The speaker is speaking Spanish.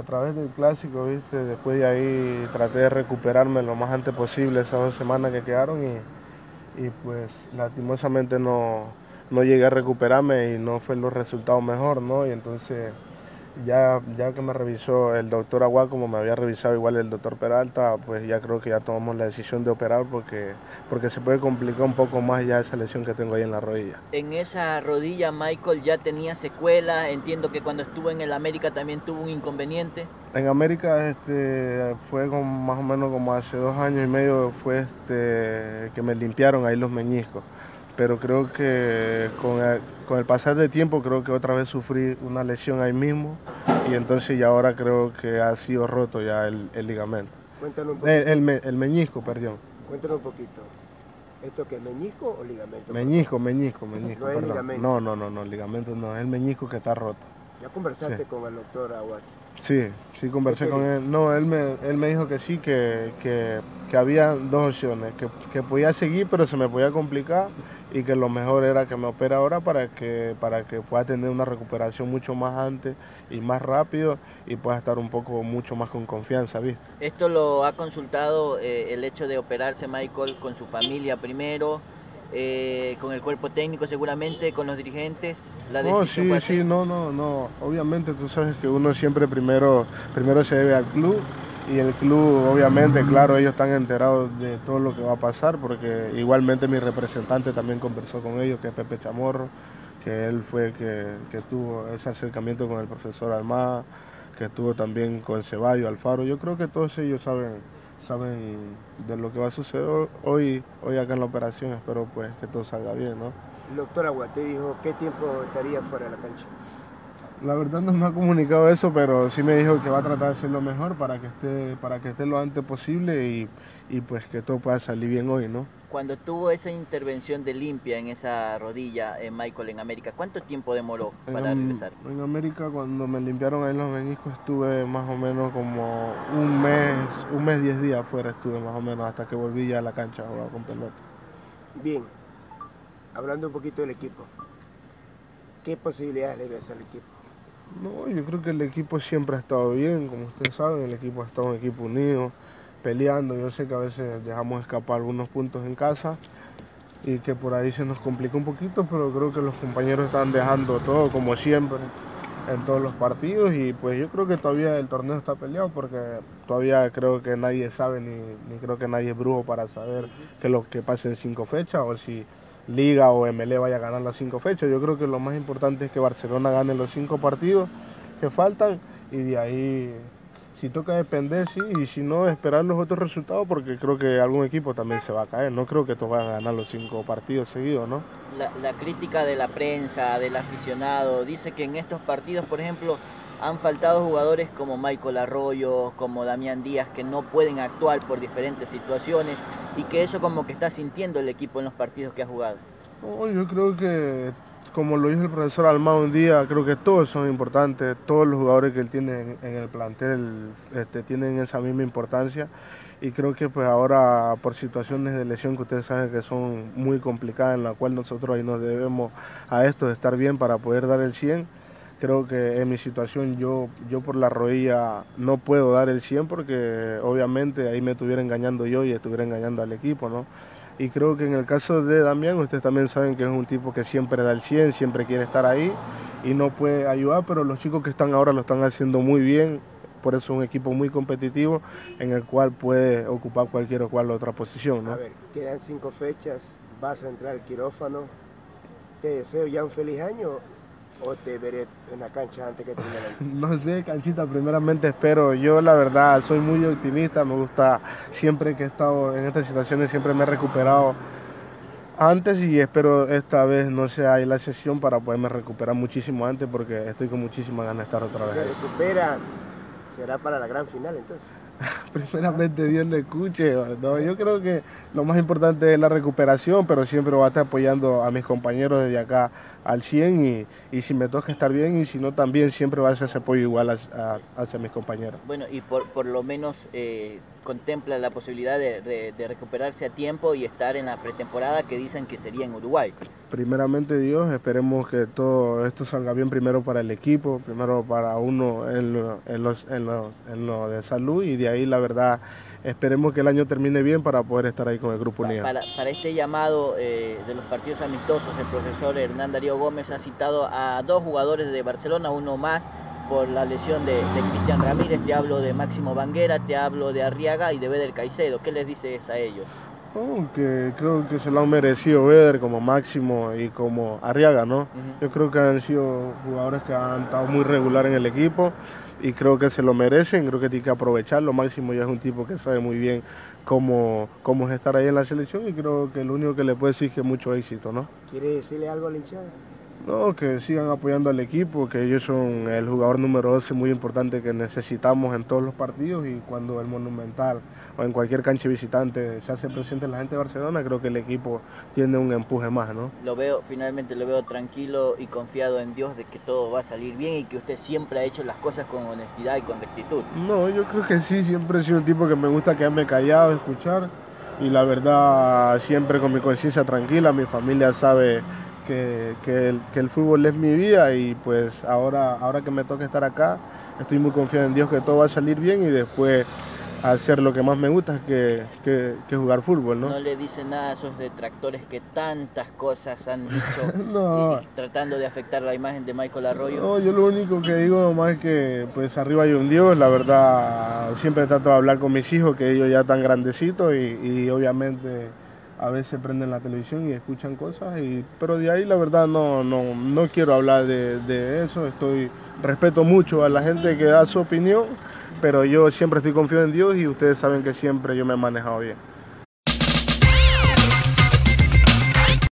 a través del clásico, ¿viste? Después de ahí traté de recuperarme lo más antes posible esas dos semanas que quedaron y, y pues lastimosamente no, no llegué a recuperarme y no fue los resultados mejor, ¿no? Y entonces ya, ya que me revisó el doctor Agua, como me había revisado igual el doctor Peralta, pues ya creo que ya tomamos la decisión de operar porque, porque se puede complicar un poco más ya esa lesión que tengo ahí en la rodilla. En esa rodilla Michael ya tenía secuela, entiendo que cuando estuvo en el América también tuvo un inconveniente. En América este, fue más o menos como hace dos años y medio fue este, que me limpiaron ahí los meñiscos pero creo que con el, con el, pasar del tiempo creo que otra vez sufrí una lesión ahí mismo y entonces ya ahora creo que ha sido roto ya el, el ligamento. Cuéntanos un El, poquito. el, el meñisco, perdón. Cuéntanos un poquito. ¿Esto qué es meñisco o ligamento? Meñisco, meñisco, meñisco. No es ligamento. No, no, no, no, ligamento no, es el meñisco que está roto. Ya conversaste Sí. con el doctor Aguach. Sí, sí conversé ¿Qué te con él. No, él me, él me dijo que sí, que, que, que había dos opciones, que, que podía seguir pero se me podía complicar y que lo mejor era que me opera ahora para que, para que pueda tener una recuperación mucho más antes y más rápido y pueda estar un poco mucho más con confianza, ¿viste? Esto lo ha consultado eh, el hecho de operarse Michael con su familia primero, eh, con el cuerpo técnico seguramente, con los dirigentes. La No, sí, sí, no, no, no. Obviamente tú sabes que uno siempre primero, primero se debe al club y el club, obviamente, claro, ellos están enterados de todo lo que va a pasar porque igualmente mi representante también conversó con ellos, que es Pepe Chamorro, que él fue que, que tuvo ese acercamiento con el profesor Almada, que estuvo también con Ceballos, Alfaro. Yo creo que todos ellos saben saben de lo que va a suceder hoy hoy acá en la operación. Espero pues que todo salga bien, ¿no? El doctor Aguach te dijo qué tiempo estaría fuera de la cancha. La verdad no me ha comunicado eso, pero sí me dijo que va a tratar de hacer lo mejor para que esté, para que esté lo antes posible y, y pues que todo pueda salir bien hoy, ¿no? Cuando tuvo esa intervención de limpia en esa rodilla en Michael en América, ¿cuánto tiempo demoró para en, regresar? en América cuando me limpiaron ahí los meniscos estuve más o menos como un mes, un mes diez días afuera estuve más o menos hasta que volví ya a la cancha a jugar con pelota. Bien, hablando un poquito del equipo. ¿Qué posibilidades le ves al equipo? No, yo creo que el equipo siempre ha estado bien, como ustedes saben, el equipo ha estado un equipo unido, peleando. Yo sé que a veces dejamos escapar algunos puntos en casa y que por ahí se nos complica un poquito, pero creo que los compañeros están dejando todo como siempre en todos los partidos y pues yo creo que todavía el torneo está peleado porque todavía creo que nadie sabe ni, ni creo que nadie es brujo para saber que lo que pase en cinco fechas o si Liga o MLE vaya a ganar las cinco fechas. Yo creo que lo más importante es que Barcelona gane los cinco partidos que faltan y de ahí, si toca depender, sí, y si no, esperar los otros resultados porque creo que algún equipo también se va a caer. No creo que todos vayan a ganar los cinco partidos seguidos, ¿no? La, la crítica de la prensa, del aficionado, dice que en estos partidos, por ejemplo, han faltado jugadores como Michael Arroyo, como Damián Díaz, que no pueden actuar por diferentes situaciones y que eso como que está sintiendo el equipo en los partidos que ha jugado. No, yo creo que, como lo dijo el profesor Almado un día, creo que todos son importantes, todos los jugadores que él tiene en, en el plantel este, tienen esa misma importancia y creo que pues ahora por situaciones de lesión que ustedes saben que son muy complicadas, en la cual nosotros ahí nos debemos a esto de estar bien para poder dar el 100, creo que en mi situación yo, yo por la rodilla no puedo dar el 100 porque obviamente ahí me estuviera engañando yo y estuviera engañando al equipo, ¿no? Y creo que en el caso de Damián, ustedes también saben que es un tipo que siempre da el 100, siempre quiere estar ahí y no puede ayudar, pero los chicos que están ahora lo están haciendo muy bien, por eso es un equipo muy competitivo en el cual puede ocupar cualquier o cual otra posición, ¿no? A ver, quedan cinco fechas, vas a entrar al quirófano. Te deseo ya un feliz año o te veré en la cancha antes que termine el. No sé, Canchita, primeramente espero. Yo la verdad soy muy optimista, me gusta siempre que he estado en estas situaciones, siempre me he recuperado antes y espero esta vez no sea ahí la sesión para poderme recuperar muchísimo antes porque estoy con muchísimas ganas de estar otra Te vez. ahí. recuperas, será para la gran final entonces. Primeramente Dios le escuche. ¿no? Yo creo que lo más importante es la recuperación, pero siempre voy a estar apoyando a mis compañeros desde acá, al 100 y, y, si me toca estar bien y si no también siempre va a ser ese apoyo igual hacia mis compañeros. Bueno, y por, por lo menos eh, contempla la posibilidad de, de, recuperarse a tiempo y estar en la pretemporada que dicen que sería en Uruguay. Primeramente Dios, esperemos que todo esto salga bien primero para el equipo, primero para uno en lo, en los, en lo, en lo de salud y de ahí la verdad esperemos que el año termine bien para poder estar ahí con el Grupo Unido. Para, para este llamado eh, de los partidos amistosos, el profesor Hernán Darío Gómez ha citado a dos jugadores de Barcelona, uno más por la lesión de, Cristian Ramírez, te hablo de Máximo Banguera, te hablo de Arriaga y de Beder Caicedo. ¿Qué les dices a ellos? Oh, que creo que se lo han merecido Beder como Máximo y como Arriaga, ¿no? Yo creo que han sido jugadores que han estado muy regular en el equipo y creo que se lo merecen, creo que tiene que aprovecharlo. Máximo ya es un tipo que sabe muy bien cómo, cómo es estar ahí en la selección y creo que lo único que le puede decir es que mucho éxito, ¿no? ¿Quiere decirle algo a la hinchada? No, que sigan apoyando al equipo, que ellos son el jugador número 12 muy importante que necesitamos en todos los partidos y cuando el Monumental o en cualquier cancha visitante se hace presente la gente de Barcelona, creo que el equipo tiene un empuje más, ¿no? Lo veo, finalmente lo veo tranquilo y confiado en Dios de que todo va a salir bien y que usted siempre ha hecho las cosas con honestidad y con rectitud. No, yo creo que sí, siempre he sido un tipo que me gusta quedarme callado, escuchar y la verdad siempre con mi conciencia tranquila, mi familia sabe que, el, que, el, fútbol es mi vida y pues ahora, ahora que me toca estar acá, estoy muy confiado en Dios que todo va a salir bien y después hacer lo que más me gusta es que, jugar fútbol, ¿no? No le dice nada a esos detractores que tantas cosas han dicho tratando de afectar la imagen de Michael Arroyo. No, yo lo único que digo nomás es que pues arriba hay un Dios, la verdad siempre trato de hablar con mis hijos que ellos ya están grandecitos y obviamente a veces prenden la televisión y escuchan cosas, y, pero de ahí la verdad no, no, no quiero hablar de, eso, estoy, respeto mucho a la gente que da su opinión, pero yo siempre estoy confiado en Dios y ustedes saben que siempre yo me he manejado bien.